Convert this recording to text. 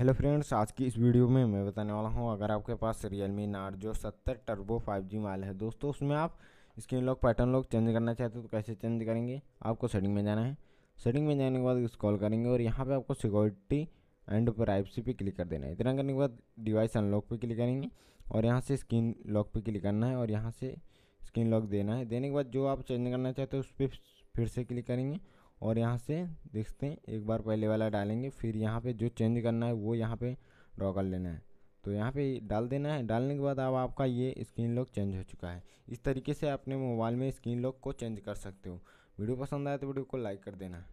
Hello friends, आज की इस वीडियो में मैं बताने वाला हूँ, अगर आपके पास रियल मी नार्जो सत्तर टर्बो फाइव जी माल है, दोस्तों उसमें आप screen lock pattern lock change करना चाहते हो तो कैसे चेंज करेंगे? आपको सेटिंग में जाना है। सेटिंग में जाने के बाद कॉल करेंगे और यहाँ पे आपको सिक्योरिटी एंड प्राइवेसी पे क्लिक कर देना है। इतना करने के बाद डिवाइस अनलॉक पे क्लिक करेंगे और यहाँ से स्क्रीन लॉक पे क्लिक करना है और यहाँ से स्क्रीन लॉक देना है। देने के बाद जो आप चेंज करना चाहते हो उस पर फिर से क्लिक करेंगे और यहाँ से देखते हैं, एक बार पहले वाला डालेंगे, फिर यहाँ पे जो चेंज करना है, वो यहाँ पे ड्रॉ कर लेना है। तो यहाँ पे डाल देना है। डालने के बाद अब आपका ये स्क्रीन लॉक चेंज हो चुका है। इस तरीके से अपने मोबाइल में स्क्रीन लॉक को चेंज कर सकते हो। वीडियो पसंद आए तो वीडियो को लाइक कर देना।